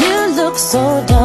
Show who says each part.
Speaker 1: You look so dumb